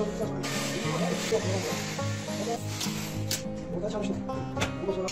我该下去，我不说了。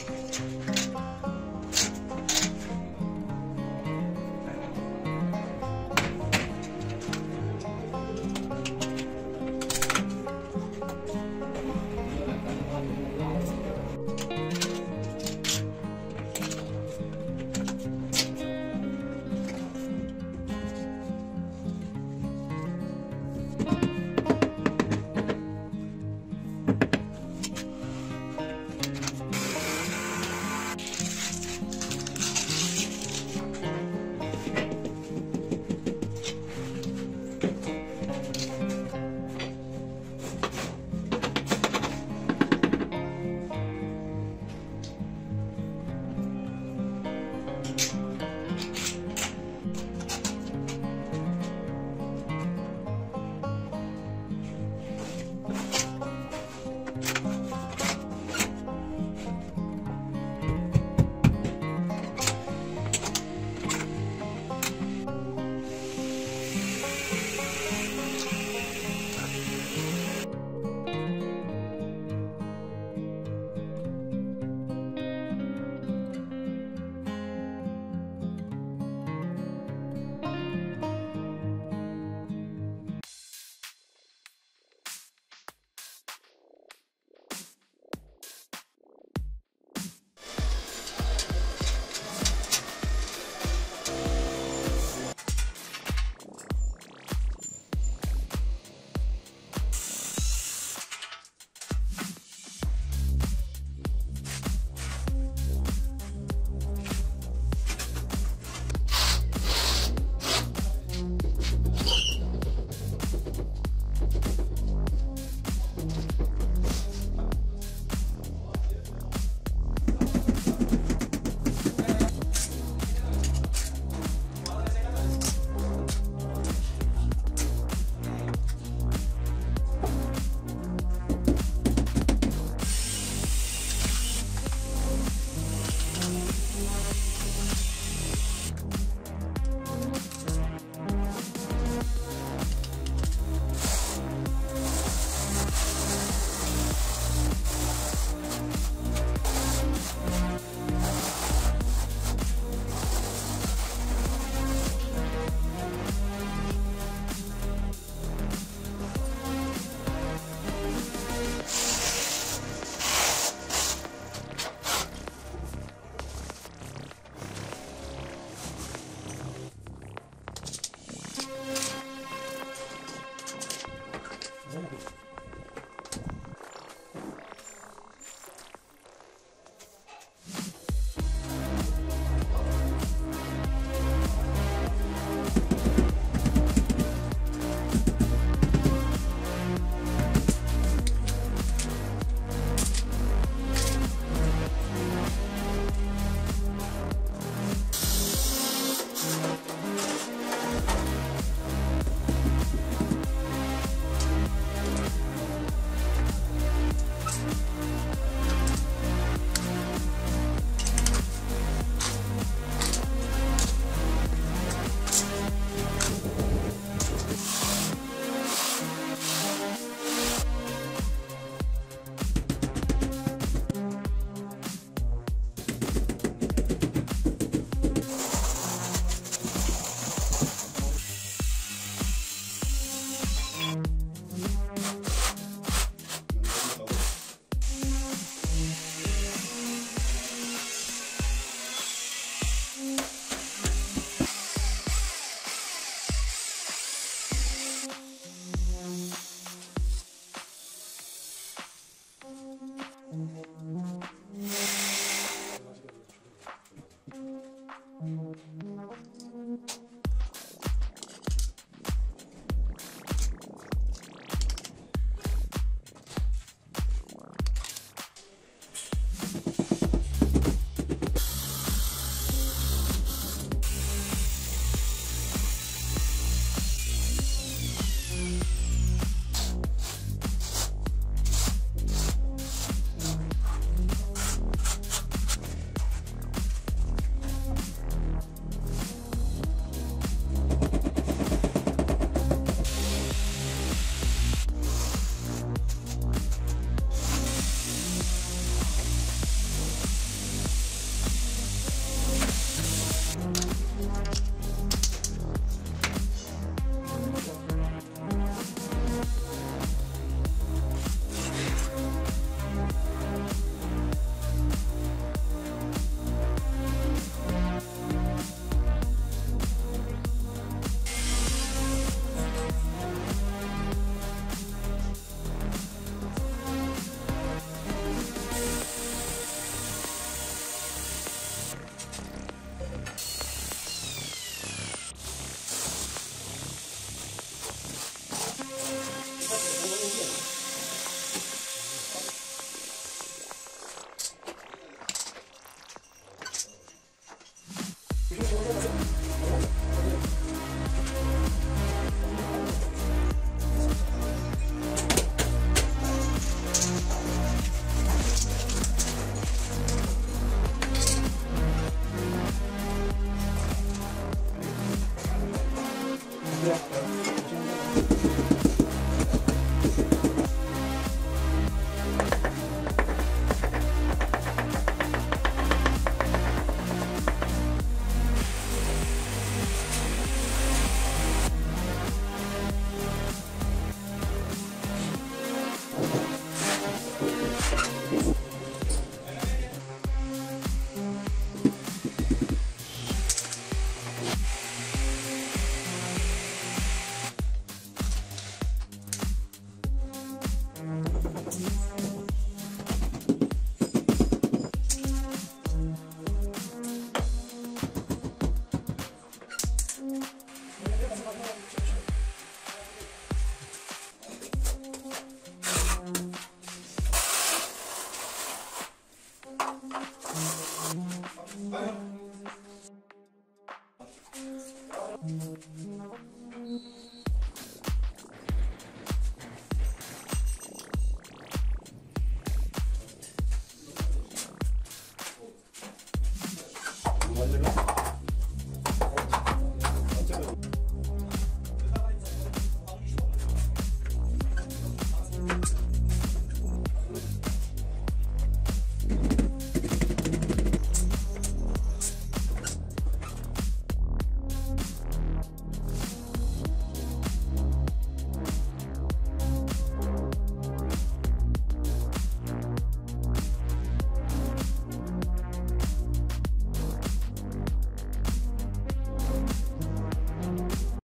終わります。